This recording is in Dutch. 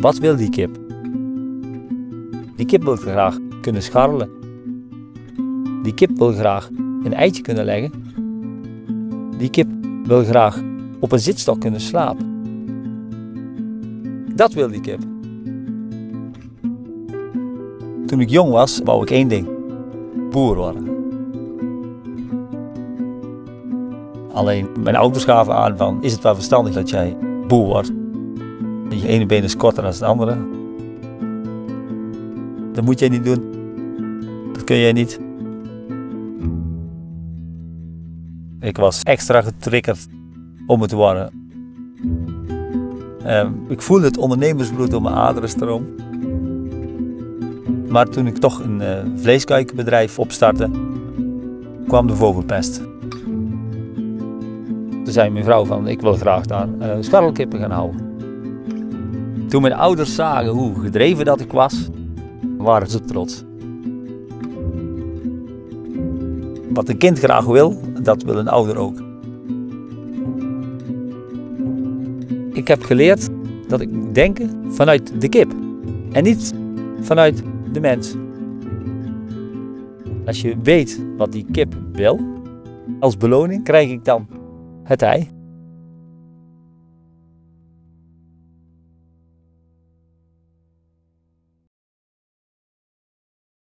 Wat wil die kip? Die kip wil graag kunnen scharrelen. Die kip wil graag een eitje kunnen leggen. Die kip wil graag op een zitstok kunnen slapen. Dat wil die kip. Toen ik jong was, wou ik één ding: boer worden. Alleen mijn ouders gaven aan van, is het wel verstandig dat jij boer wordt? Je ene been is korter dan het andere. Dat moet jij niet doen. Dat kun jij niet. Ik was extra getriggerd om het te worden. Ehm, ik voelde het ondernemersbloed door mijn aderen stroom. Maar toen ik toch een uh, vleeskuikenbedrijf opstartte, kwam de vogelpest. Toen zei mijn vrouw van, ik wil graag daar uh, scharrelkippen gaan houden. Toen mijn ouders zagen hoe gedreven dat ik was, waren ze trots. Wat een kind graag wil, dat wil een ouder ook. Ik heb geleerd dat ik denk vanuit de kip en niet vanuit de mens. Als je weet wat die kip wil, als beloning krijg ik dan het ei.